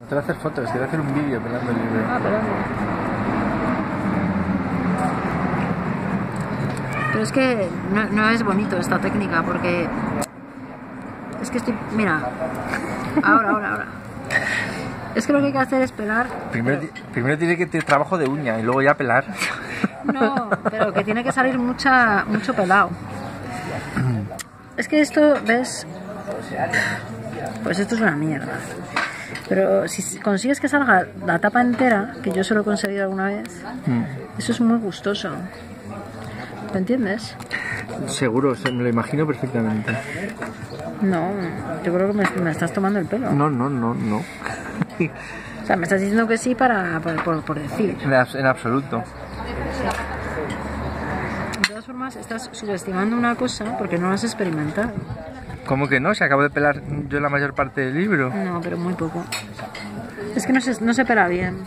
No te voy a hacer fotos, te voy a hacer un vídeo pelando el libro. Ah, perdón. Pero es que no, no es bonito esta técnica porque es que estoy, mira, ahora, ahora, ahora. Es que lo que hay que hacer es pelar. Primero, primero tiene que tener trabajo de uña y luego ya pelar. No, pero que tiene que salir mucha, mucho pelado. Es que esto, ¿ves? Pues esto es una mierda. Pero si consigues que salga la tapa entera, que yo se lo he conseguido alguna vez, Mm. eso es muy gustoso. ¿Me entiendes? Seguro, se- me lo imagino perfectamente. No, yo creo que me, me estás tomando el pelo. No, no, no, no. O sea, me estás diciendo que sí para, por, por- por decir. En absoluto. Formas, estás subestimando una cosa porque no lo has experimentado. ¿Cómo que no? Se acabo de pelar yo la mayor parte del libro. No, pero muy poco. Es que no se, no se pela bien.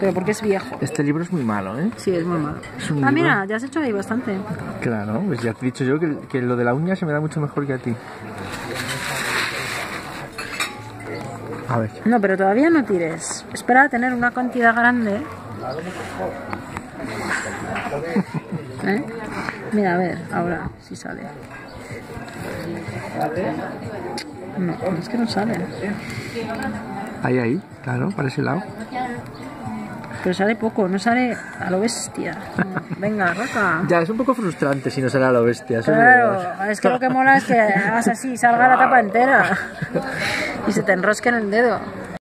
Pero porque es viejo. Este libro es muy malo, ¿eh? Sí, es muy malo. Es un Ah, libro- mira, ya has hecho ahí bastante. Claro, pues ya te he dicho yo que, que lo de la uña se me da mucho mejor que a ti. A ver. No, pero todavía no tires. Espera a tener una cantidad grande. ¿Eh? Mira, a ver, ahora si sale. No, es que no sale. Ahí, ahí, claro, para ese lado. Pero sale poco, no sale a lo bestia. Venga, raca. Ya, es un poco frustrante si no sale a la bestia. es Claro, verdad. es que lo que mola es que hagas así, salga la tapa entera y se te enrosque en el dedo.